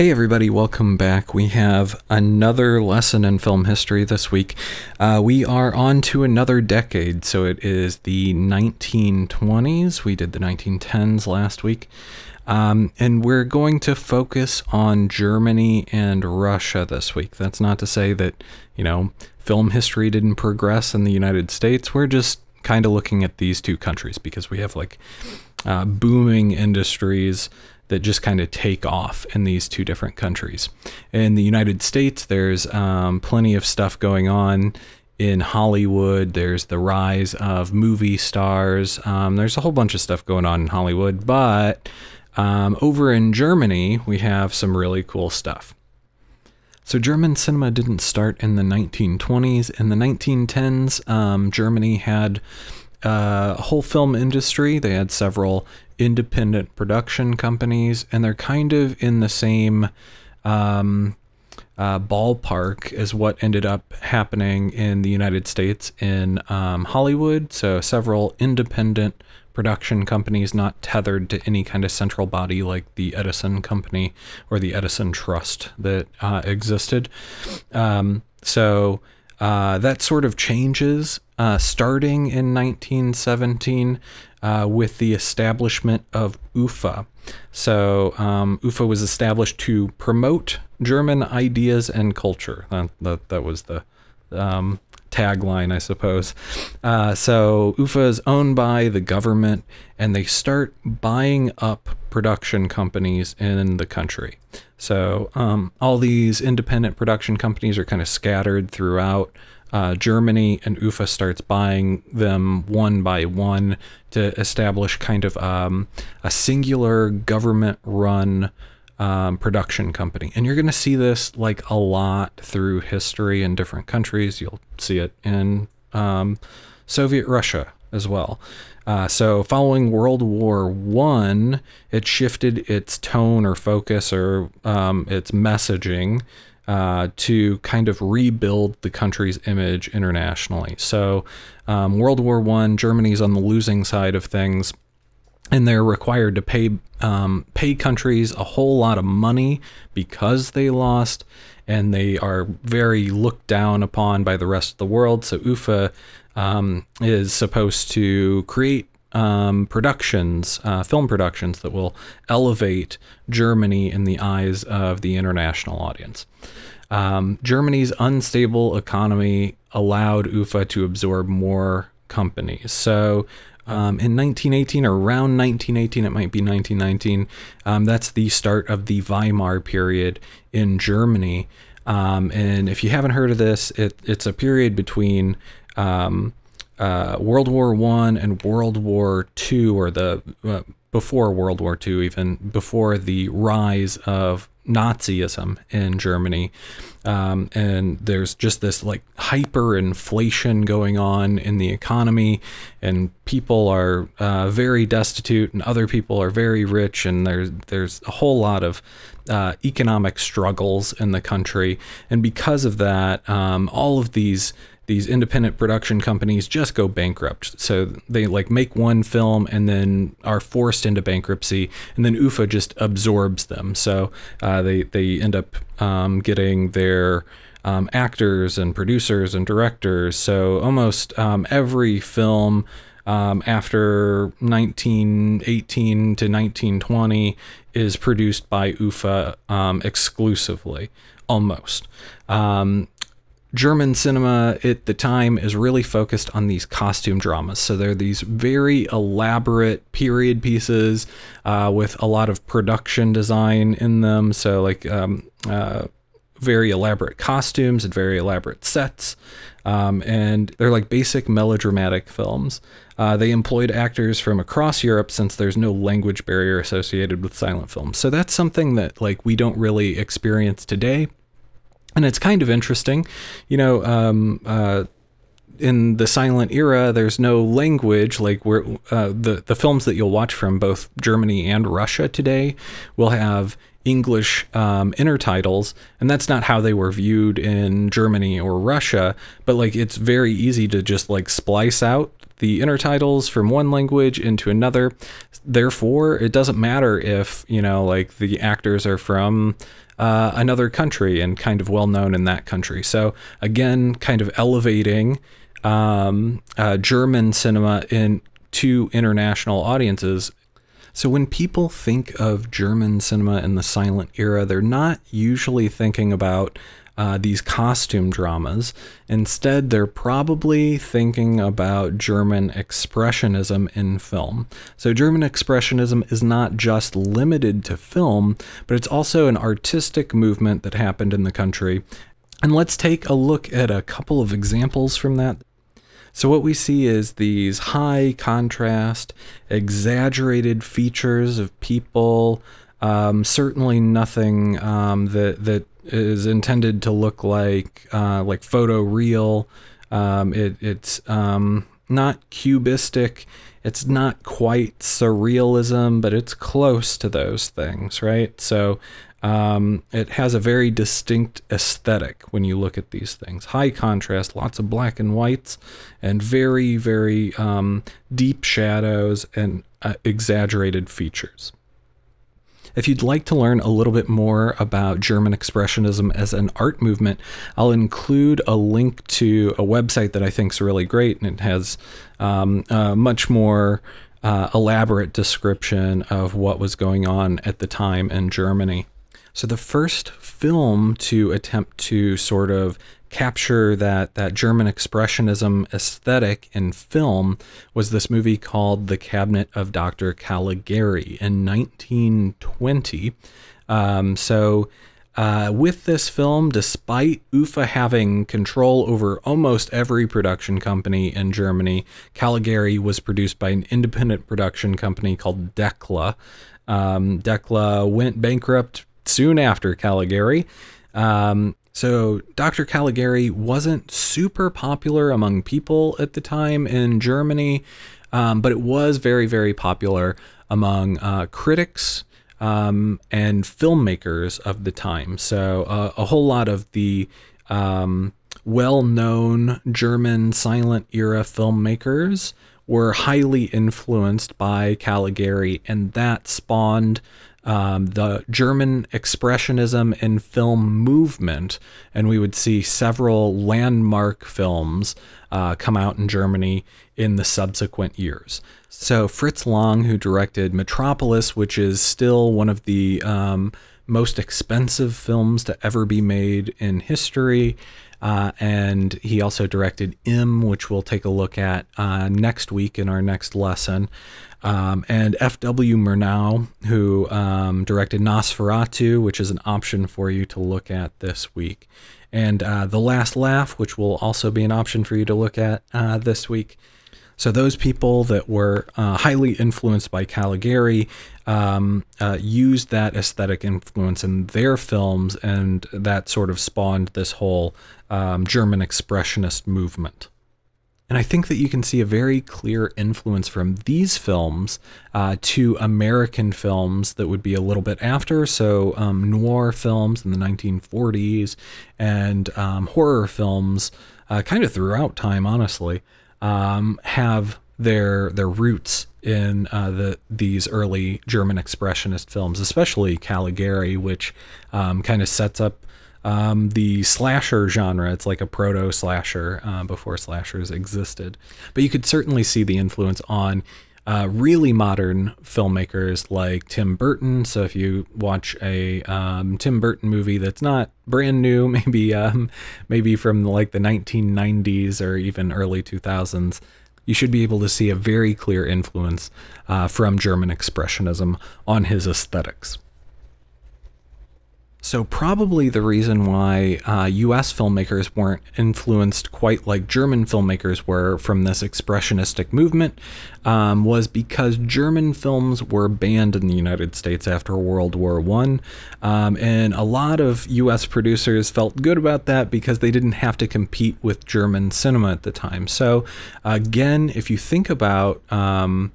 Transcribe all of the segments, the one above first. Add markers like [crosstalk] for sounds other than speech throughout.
Hey, everybody, welcome back. We have another lesson in film history this week. Uh, we are on to another decade, so it is the 1920s. We did the 1910s last week. Um, and we're going to focus on Germany and Russia this week. That's not to say that, you know, film history didn't progress in the United States. We're just kind of looking at these two countries because we have like uh, booming industries that just kind of take off in these two different countries. In the United States, there's um, plenty of stuff going on in Hollywood. There's the rise of movie stars. Um, there's a whole bunch of stuff going on in Hollywood, but um, over in Germany, we have some really cool stuff. So, German cinema didn't start in the 1920s. In the 1910s, um, Germany had uh, whole film industry. They had several independent production companies, and they're kind of in the same um, uh, ballpark as what ended up happening in the United States in um, Hollywood. So, several independent production companies not tethered to any kind of central body like the Edison Company or the Edison Trust that uh, existed. Um, so, uh, that sort of changes uh, starting in 1917 uh, with the establishment of UFA. So, um, UFA was established to promote German ideas and culture. That, that, was the um, tagline, I suppose. Uh, so UFA is owned by the government, and they start buying up production companies in the country. So um, all these independent production companies are kind of scattered throughout uh, Germany, and UFA starts buying them one by one to establish kind of um, a singular government-run um, production company. And you're going to see this like a lot through history in different countries. You'll see it in um, Soviet Russia as well. Uh, so following World War One, it shifted its tone or focus or um, its messaging uh, to kind of rebuild the country's image internationally. So um, World War One, Germany's on the losing side of things and they're required to pay um, pay countries a whole lot of money because they lost, and they are very looked down upon by the rest of the world. So UFA um, is supposed to create um, productions, uh, film productions that will elevate Germany in the eyes of the international audience. Um, Germany's unstable economy allowed UFA to absorb more companies. So um, in 1918 or around 1918, it might be 1919. Um, that's the start of the Weimar period in Germany. Um, and if you haven't heard of this, it, it's a period between um, uh, World War One and World War Two, or the uh, before World War II, even before the rise of Nazism in Germany. Um, and there's just this like hyperinflation going on in the economy, and people are uh, very destitute, and other people are very rich, and there's there's a whole lot of uh, economic struggles in the country, and because of that, um, all of these these independent production companies just go bankrupt. So they like make one film and then are forced into bankruptcy, and then UFA just absorbs them. So uh, they they end up um, getting their um, actors and producers and directors. So almost um, every film. Um, after 1918 to 1920 is produced by UFA um, exclusively, almost. Um, German cinema at the time is really focused on these costume dramas. So they're these very elaborate period pieces uh, with a lot of production design in them. So, like, um, uh, very elaborate costumes and very elaborate sets. Um, and they're like basic melodramatic films. Uh, they employed actors from across Europe since there's no language barrier associated with silent films. So that's something that like we don't really experience today and it's kind of interesting, you know. Um, uh, in the silent era, there's no language like where uh, the the films that you'll watch from both Germany and Russia today will have English um, intertitles, and that's not how they were viewed in Germany or Russia. But like, it's very easy to just like splice out the intertitles from one language into another. Therefore, it doesn't matter if, you know, like the actors are from uh, another country and kind of well known in that country. So, again, kind of elevating um, uh, German cinema in to international audiences so when people think of German cinema in the silent era, they're not usually thinking about uh, these costume dramas. Instead, they're probably thinking about German expressionism in film. So, German expressionism is not just limited to film, but it's also an artistic movement that happened in the country. And let's take a look at a couple of examples from that. So what we see is these high contrast, exaggerated features of people. Um, certainly nothing um, that that is intended to look like uh, like photo real. Um, it, it's um, not cubistic. It's not quite surrealism, but it's close to those things, right? So um, it has a very distinct aesthetic when you look at these things. High contrast, lots of black and whites, and very, very um, deep shadows and uh, exaggerated features. If you'd like to learn a little bit more about German Expressionism as an art movement, I'll include a link to a website that I think is really great, and it has um, much more uh, elaborate description of what was going on at the time in Germany. So the first film to attempt to sort of capture that that German expressionism aesthetic in film was this movie called The Cabinet of Dr. Caligari in 1920. Um, so uh, with this film, despite UFA having control over almost every production company in Germany, Caligari was produced by an independent production company called Decla. Um, Decla went bankrupt soon after Caligari. Um, so Dr. Caligari wasn't super popular among people at the time in Germany, um, but it was very, very popular among uh, critics um, and filmmakers of the time. So uh, a whole lot of the um, well-known German silent era filmmakers were highly influenced by Caligari, and that spawned um, the German Expressionism in film movement, and we would see several landmark films uh, come out in Germany in the subsequent years. So, Fritz Lang, who directed Metropolis, which is still one of the um, most expensive films to ever be made in history, uh, and he also directed M, which we'll take a look at uh, next week in our next lesson. Um, and F.W. Murnau, who um, directed Nosferatu, which is an option for you to look at this week. And uh, The Last Laugh, which will also be an option for you to look at uh, this week. So those people that were uh, highly influenced by Caligari um, uh, used that aesthetic influence in their films, and that sort of spawned this whole um, German expressionist movement. And I think that you can see a very clear influence from these films uh, to American films that would be a little bit after. So, um, noir films in the 1940s and um, horror films, uh, kind of throughout time, honestly, um, have their their roots in uh, the these early German expressionist films, especially Caligari, which um, kind of sets up um, the slasher genre. It's like a proto slasher uh, before slashers existed. But you could certainly see the influence on uh, really modern filmmakers like Tim Burton. So if you watch a um, Tim Burton movie that's not brand new, [laughs] maybe um, maybe from like the 1990s or even early 2000s, you should be able to see a very clear influence uh, from German Expressionism on his aesthetics. So, probably the reason why uh, US filmmakers weren't influenced quite like German filmmakers were from this expressionistic movement um, was because German films were banned in the United States after World War I. Um, and a lot of US producers felt good about that because they didn't have to compete with German cinema at the time. So, again, if you think about um,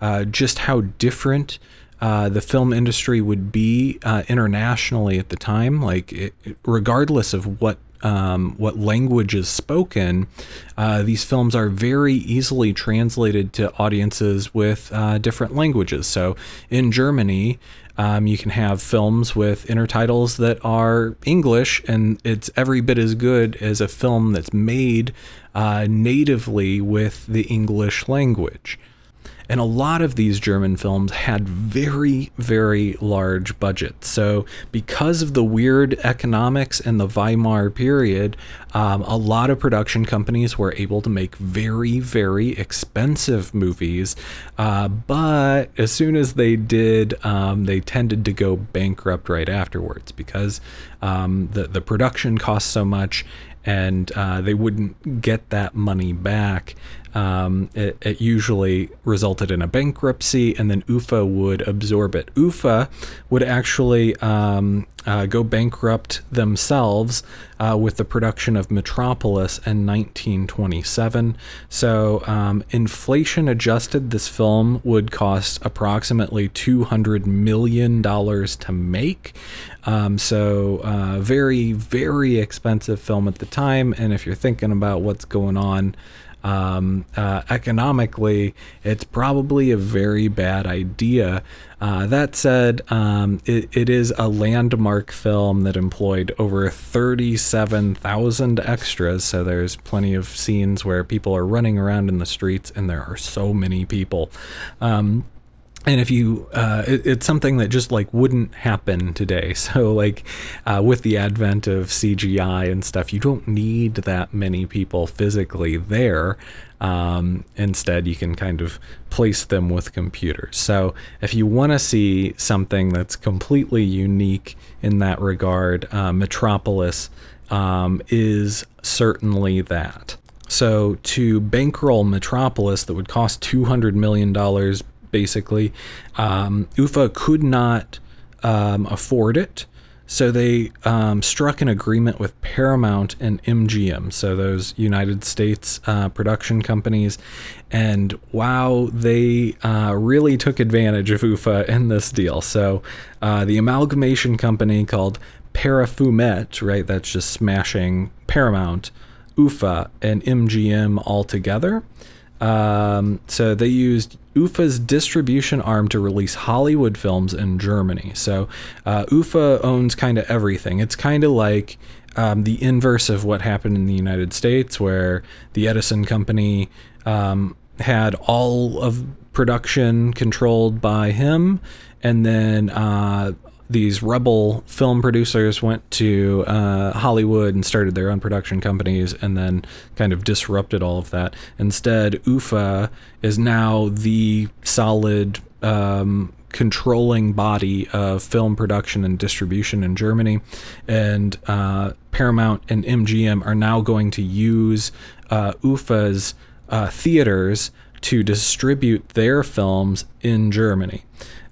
uh, just how different uh, the film industry would be uh, internationally at the time. Like, it, regardless of what um, what language is spoken, uh, these films are very easily translated to audiences with uh, different languages. So in Germany, um, you can have films with intertitles that are English, and it's every bit as good as a film that's made uh, natively with the English language. And a lot of these German films had very, very large budgets. So, because of the weird economics and the Weimar period, um, a lot of production companies were able to make very, very expensive movies. Uh, but as soon as they did, um, they tended to go bankrupt right afterwards because um, the, the production cost so much and uh, they wouldn't get that money back um, it, it, usually resulted in a bankruptcy, and then UFA would absorb it. UFA would actually um, uh, go bankrupt themselves uh, with the production of Metropolis in 1927. So, um, inflation adjusted, this film would cost approximately $200 million to make. Um, so, uh, very, very expensive film at the time. And if you're thinking about what's going on, um, uh, economically, it's probably a very bad idea. Uh, that said, um, it, it is a landmark film that employed over 37,000 extras. So there's plenty of scenes where people are running around in the streets, and there are so many people. Um, and if you uh, it, it's something that just like wouldn't happen today. [laughs] So like uh, with the advent of cgi and stuff you don't need that many people physically there. Um, instead you can kind of place them with computers. So if you want to see something that's completely unique in that regard uh, metropolis um, is certainly that. So to bankroll metropolis that would cost $200 million basically. Um, UFA could not um, afford it. So they um, struck an agreement with Paramount and MGM, so those United States uh, production companies. And wow, they uh, really took advantage of UFA in this deal. So uh, the amalgamation company called Parufamet, right? That's just smashing Paramount, UFA, and MGM all together. Um, so they used UFA's distribution arm to release Hollywood films in Germany. So uh, UFA owns kind of everything. It's kind of like um, the inverse of what happened in the United States, where the Edison Company um, had all of production controlled by him, and then uh, these rebel film producers went to uh, Hollywood and started their own production companies and then kind of disrupted all of that. Instead, UFA is now the solid um, controlling body of film production and distribution in Germany. And uh, Paramount and MGM are now going to use uh, UFA's uh, theaters to distribute their films in Germany.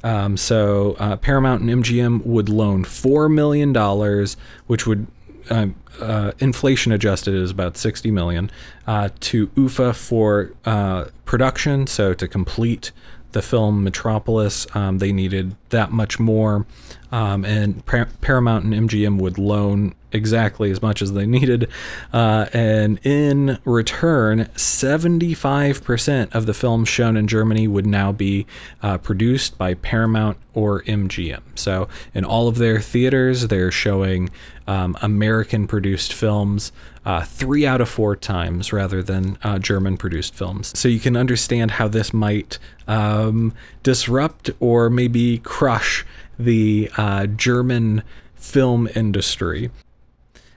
Um, so uh, Paramount and MGM would loan four million dollars, which would uh, uh, inflation adjusted is about 60 million uh, to UFA for uh, production. So to complete the film Metropolis, um, they needed that much more, um, and Paramount and MGM would loan exactly as much as they needed. Uh, and in return, 75% of the films shown in Germany would now be uh, produced by Paramount or MGM. So, in all of their theaters, they're showing um, American produced films. Uh, three out of four times rather than uh, German produced films. So you can understand how this might um, disrupt or maybe crush the uh, German film industry.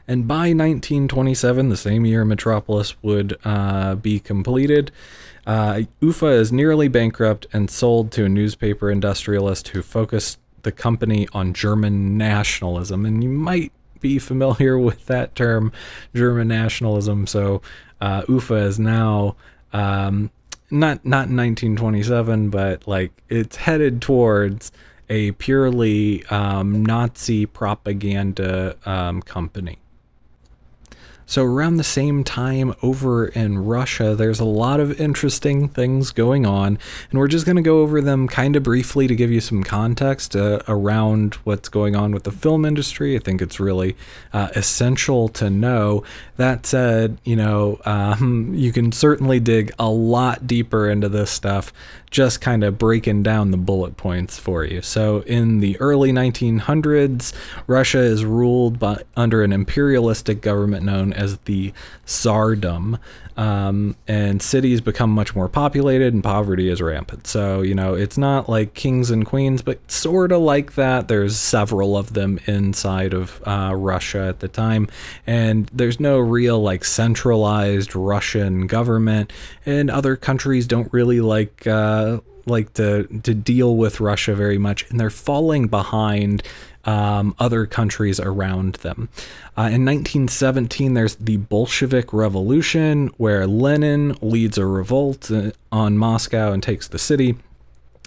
And by 1927, the same year Metropolis would uh, be completed, uh, UFA is nearly bankrupt and sold to a newspaper industrialist who focused the company on German nationalism. And you might be familiar [laughs] with that term, German nationalism. So uh, UFA is now um, not not 1927, but like it's headed towards a purely um, Nazi propaganda um, company. So, around the same time over in Russia, there's a lot of interesting things going on, and we're just going to go over them kind of briefly to give you some context uh, around what's going on with the film industry. I think it's really uh, essential to know. That said, you know, um, [laughs] you can certainly dig a lot deeper into this stuff just kind of breaking down the bullet points for you. So, in the early 1900s, Russia is ruled by, under an imperialistic government known as the Tsardom, um, and cities become much more populated and poverty is rampant. So, you know, it's not like kings and queens, but sort of like that. There's several of them inside of uh, Russia at the time, and there's no real like centralized Russian government, and other countries don't really like. Uh, like to to deal with Russia very much, and they're falling behind um, other countries around them. Uh, in 1917, there's the Bolshevik Revolution, where Lenin leads a revolt uh, on Moscow and takes the city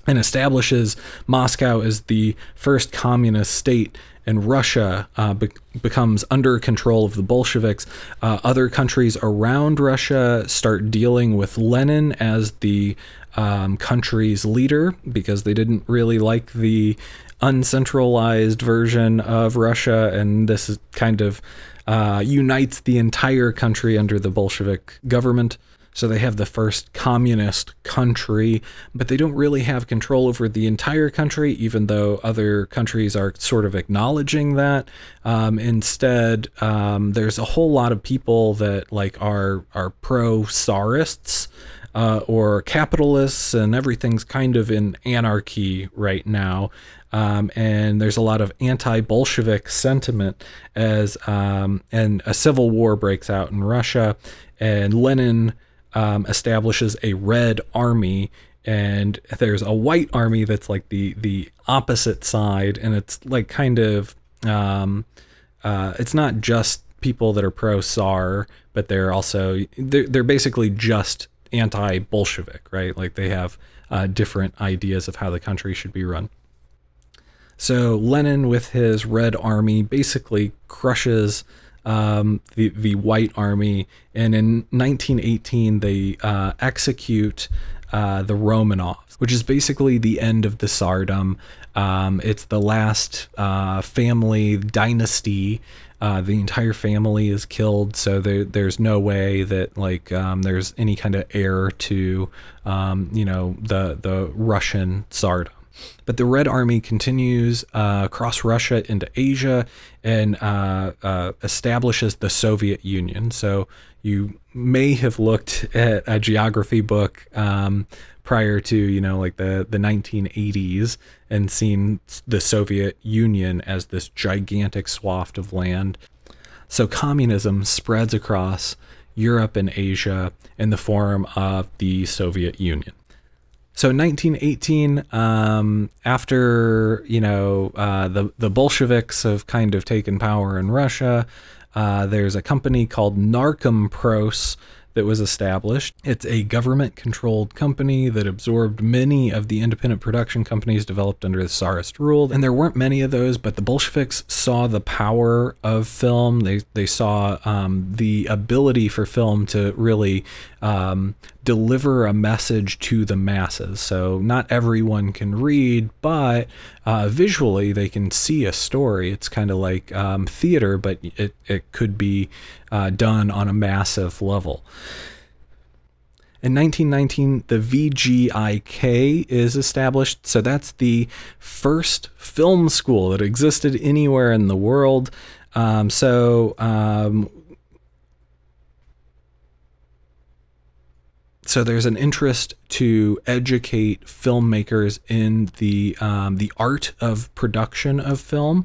and establishes Moscow as the first communist state and Russia uh, be- becomes under control of the Bolsheviks. Uh, other countries around Russia start dealing with Lenin as the um, country's leader because they didn't really like the uncentralized version of Russia, and this is kind of uh, unites the entire country under the Bolshevik government. So they have the first communist country, but they don't really have control over the entire country, even though other countries are sort of acknowledging that. Um, instead, um, there's a whole lot of people that like are are pro Tsarists. Uh, or capitalists, and everything's kind of in anarchy right now. Um, and there's a lot of anti-Bolshevik sentiment as um, and a civil war breaks out in Russia, and Lenin um, establishes a red army. And there's a white army that's like the the opposite side. And it's like kind of um, uh, it's not just people that are pro Tsar but they're also they're, they're basically just anti Bolshevik right? Like they have uh, different ideas of how the country should be run so Lenin with his red army basically crushes um, the the White Army, and in 1918 they uh, execute uh, the Romanovs, which is basically the end of the Tsardom. Um, it's the last uh, family dynasty. Uh, the entire family is killed, so there, there's no way that like um, there's any kind of heir to um, you know the the Russian Tsardom. But the Red Army continues uh, across Russia into Asia and uh, uh, establishes the Soviet Union. So you may have looked at a geography book um, prior to you know like the the 1980s and seen the Soviet Union as this gigantic swath of land. So communism spreads across Europe and Asia in the form of the Soviet Union. So in 1918, um, after you know uh, the the Bolsheviks have kind of taken power in Russia, uh, there's a company called Narkompros that was established. It's a government controlled company that absorbed many of the independent production companies developed under the Tsarist rule. And there weren't many of those, but the Bolsheviks saw the power of film. They, they saw um, the ability for film to really um, deliver a message to the masses. So not everyone can read, but uh, visually they can see a story. It's kind of like um, theater, but it, it could be uh, done on a massive level. In 1919, the VGIK is established. So that's the first film school that existed anywhere in the world. Um, so um, so there's an interest to educate filmmakers in the um, the art of production of film,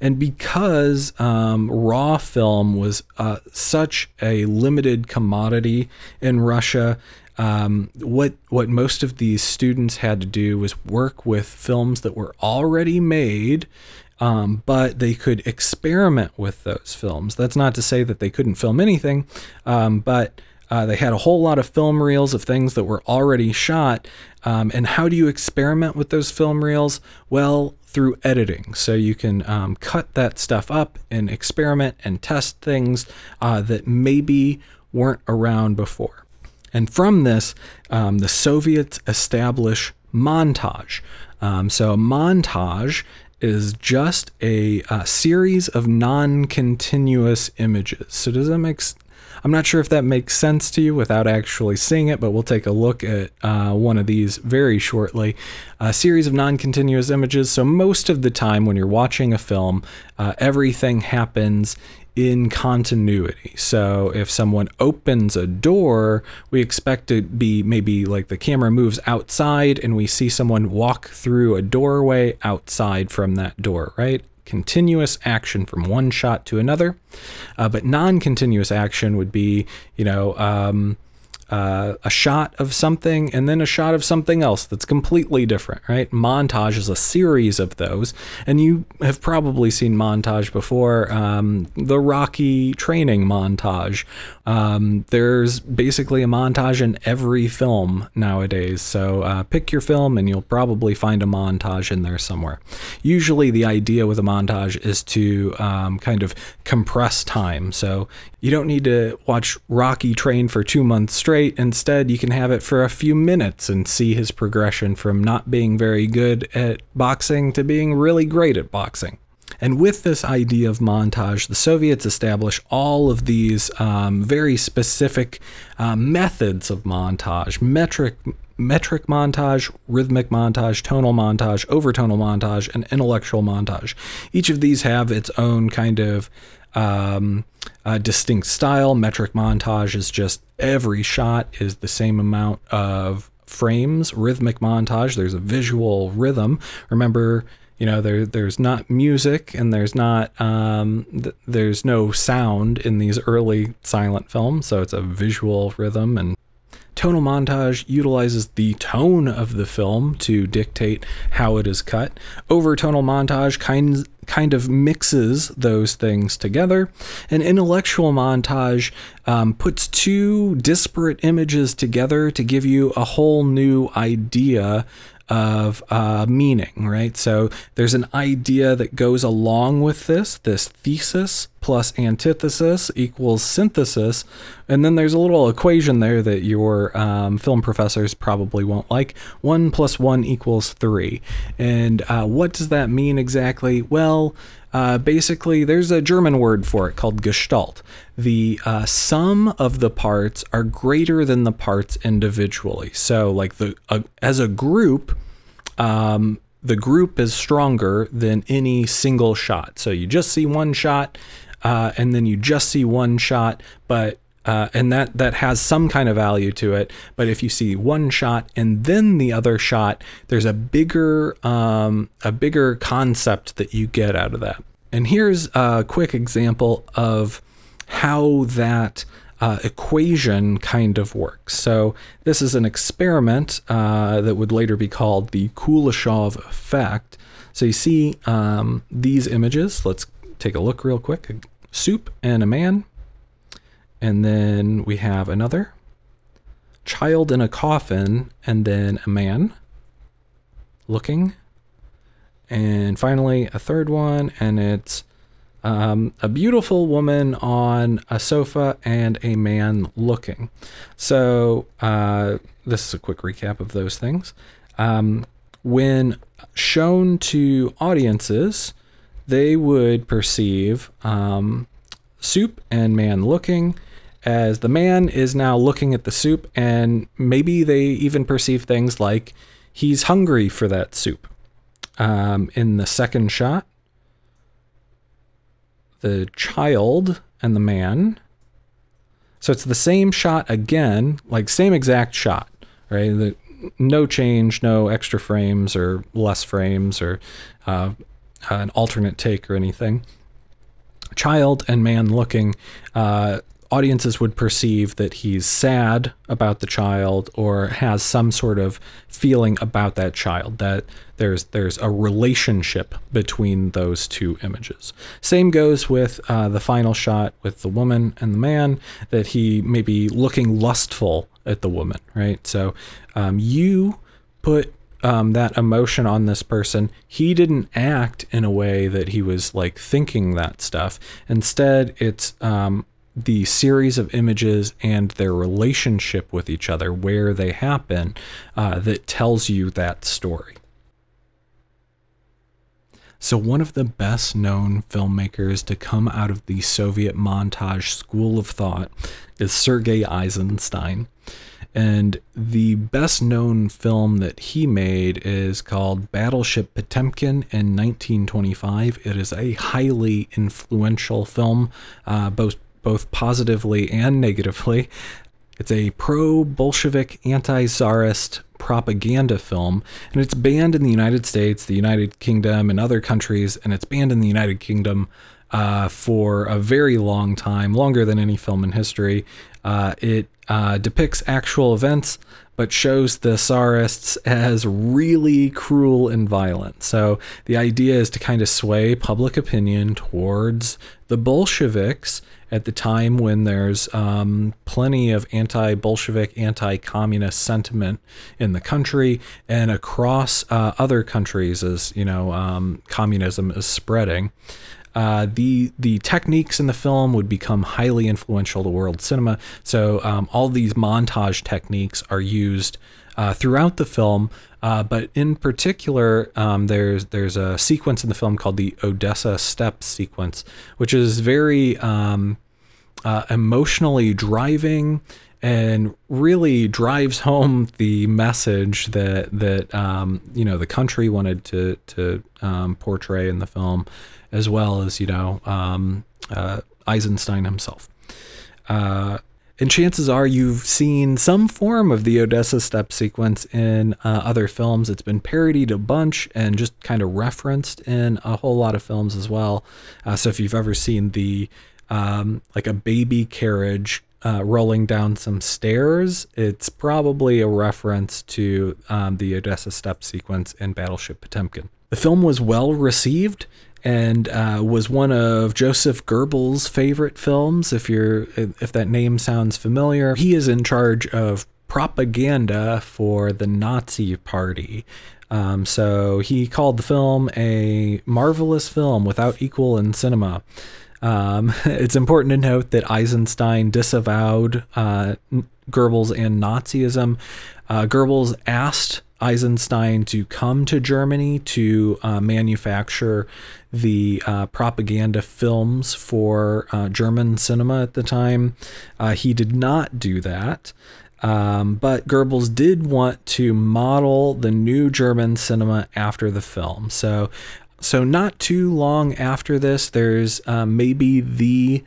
and because um, raw film was uh, such a limited commodity in Russia, um, what what most of these students had to do was work with films that were already made. Um, but they could experiment with those films. That's not to say that they couldn't film anything, um, but Uh, they had a whole lot of film reels of things that were already shot. Um, and how do you experiment with those film reels? Well, through editing. So you can um, cut that stuff up and experiment and test things uh, that maybe weren't around before. And from this, um, the Soviets establish montage. Um, so, montage is just a, a series of non continuous images. So, does that make I'm not sure if that makes sense to you without actually seeing it, but we'll take a look at uh, one of these very shortly. A series of non continuous images. So, most of the time when you're watching a film, uh, everything happens in continuity. So if someone opens a door, we expect to be maybe like the camera moves outside and we see someone walk through a doorway outside from that door, right? Continuous action from one shot to another. Uh, but non continuous action would be, you know, um, uh, a shot of something and then a shot of something else that's completely different, right? Montage is a series of those, and you have probably seen montage before. Um, the Rocky training montage. Um, there's basically a montage in every film nowadays, so uh, pick your film and you'll probably find a montage in there somewhere. Usually, the idea with a montage is to um, kind of compress time, so you don't need to watch Rocky train for two months straight. Instead, you can have it for a few minutes and see his progression from not being very good at boxing to being really great at boxing. And with this idea of montage, the Soviets establish all of these um, very specific uh, methods of montage metric, metric montage, rhythmic montage, tonal montage, overtonal montage, and intellectual montage. Each of these have its own kind of um, a distinct style. Metric montage is just every shot is the same amount of frames. Rhythmic montage, there's a visual rhythm. Remember, you know, there there's not music and there's not um, th- there's no sound in these early silent films, so it's a visual rhythm and Tonal montage utilizes the tone of the film to dictate how it is cut. Overtonal montage kind, kind of mixes those things together. An intellectual montage um, puts two disparate images together to give you a whole new idea of uh, meaning, right? So there's an idea that goes along with this, this thesis plus antithesis equals synthesis. And then there's a little equation there that your um, film professors probably won't like. One plus one equals three. And uh, what does that mean exactly? Well, uh, basically, there's a German word for it called Gestalt. The uh, sum of the parts are greater than the parts individually. So, like the uh, as a group, um, the group is stronger than any single shot. So you just see one shot, uh, and then you just see one shot, but uh, and that that has some kind of value to it. But if you see one shot and then the other shot, there's a bigger um, a bigger concept that you get out of that. And here's a quick example of how that uh, equation kind of works. So this is an experiment uh, that would later be called the Kuleshov effect. So you see um, these images. Let's take a look real quick. Soup and a man and then we have another child in a coffin, and then a man looking. And finally, a third one, and it's um, a beautiful woman on a sofa and a man looking. So, uh, this is a quick recap of those things. Um, when shown to audiences, they would perceive um, soup and man looking as the man is now looking at the soup, and maybe they even perceive things like he's hungry for that soup. Um, in the second shot, the child and the man. So it's the same shot again, like same exact shot, right? The, no change, no extra frames or less frames or uh, an alternate take or anything. Child and man looking. Uh, audiences would perceive that he's sad about the child or has some sort of feeling about that child that there's there's a relationship between those two images same goes with uh, the final shot with the woman and the man that he may be looking lustful at the woman right so um, you put um, that emotion on this person, he didn't act in a way that he was like thinking that stuff. Instead, it's um, the series of images and their relationship with each other, where they happen, uh, that tells you that story. So, one of the best known filmmakers to come out of the Soviet montage school of thought is Sergei Eisenstein. And the best known film that he made is called Battleship Potemkin in 1925. It is a highly influential film, uh, both both positively and negatively. It's a pro Bolshevik, anti Tsarist propaganda film, and it's banned in the United States, the United Kingdom, and other countries, and it's banned in the United Kingdom uh, for a very long time, longer than any film in history. Uh, it uh, depicts actual events, but shows the Tsarists as really cruel and violent. So the idea is to kind of sway public opinion towards the Bolsheviks at the time when there's um, plenty of anti Bolshevik, anti communist sentiment in the country and across uh, other countries as, you know, um, communism is spreading. Uh, the the techniques in the film would become highly influential to world cinema. So um, all these montage techniques are used uh, throughout the film, uh, but in particular, um, there's there's a sequence in the film called the Odessa Step sequence, which is very um, uh, emotionally driving and really drives home the message that that um, you know the country wanted to to um, portray in the film, as well as you know um, uh, Eisenstein himself. Uh, and chances are you've seen some form of the Odessa step sequence in uh, other films. It's been parodied a bunch and just kind of referenced in a whole lot of films as well. Uh, so if you've ever seen the um, like a baby carriage uh, rolling down some stairs, it's probably a reference to um, the Odessa step sequence in Battleship Potemkin. The film was well received and uh, was one of Joseph Goebbels' favorite films. If you're if that name sounds familiar, he is in charge of propaganda for the Nazi Party. Um, so he called the film a marvelous film without equal in cinema. Um, [laughs] it's important to note that Eisenstein disavowed uh, Goebbels and Nazism. Uh, Goebbels asked Eisenstein to come to Germany to uh, manufacture the uh, propaganda films for uh, German cinema at the time. Uh, he did not do that. Um, but Goebbels did want to model the new German cinema after the film. So so not too long after this, there's uh, maybe the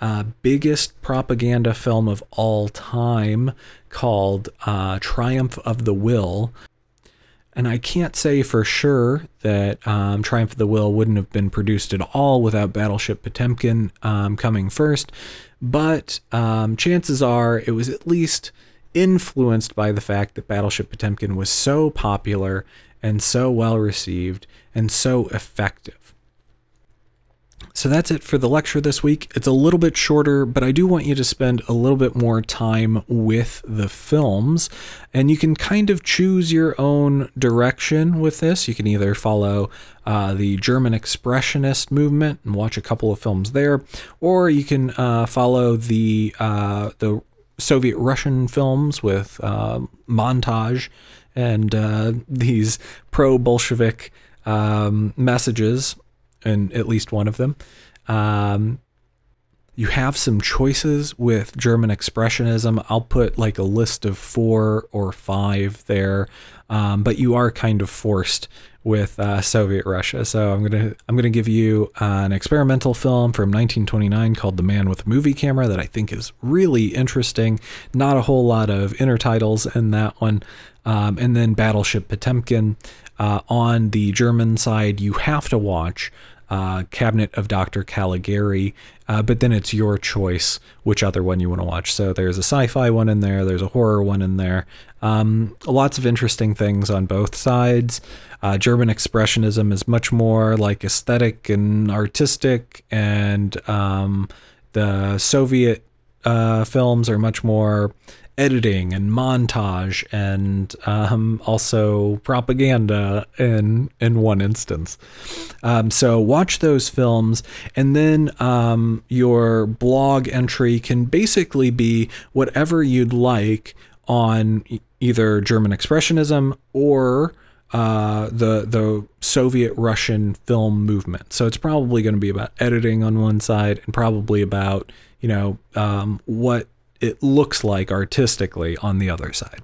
uh, biggest propaganda film of all time called uh, Triumph of the Will. And I can't say for sure that um, Triumph of the Will wouldn't have been produced at all without Battleship Potemkin um, coming first, but um, chances are it was at least influenced by the fact that Battleship Potemkin was so popular and so well received and so effective. So that's it for the lecture this week. It's a little bit shorter, but I do want you to spend a little bit more time with the films. And you can kind of choose your own direction with this. You can either follow uh, the German Expressionist movement and watch a couple of films there, or you can uh, follow the, uh, the Soviet Russian films with uh, montage and uh, these pro Bolshevik um, messages, and at least one of them. Um, you have some choices with German Expressionism. I'll put like a list of four or five there, um, but you are kind of forced with uh, Soviet Russia. So I'm gonna I'm gonna give you an experimental film from 1929 called The Man with a Movie Camera that I think is really interesting. Not a whole lot of intertitles in that one, um, and then Battleship Potemkin. Uh, on the German side, you have to watch uh, Cabinet of Dr. Caligari, uh, but then it's your choice which other one you want to watch. So there's a sci fi one in there, there's a horror one in there. Um, lots of interesting things on both sides. Uh, German Expressionism is much more like aesthetic and artistic, and um, the Soviet uh, films are much more editing and montage and um, also propaganda in in one instance. Um, so watch those films, and then um, your blog entry can basically be whatever you'd like on either German Expressionism or uh, the the Soviet Russian film movement. So it's probably going to be about editing on one side and probably about you know um, what it looks like artistically on the other side.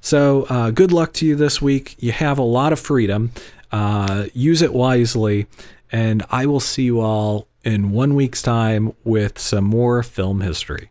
So, uh, good luck to you this week. You have a lot of freedom. Uh, use it wisely. And I will see you all in one week's time with some more film history.